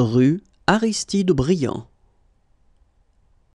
rue Aristide Briand.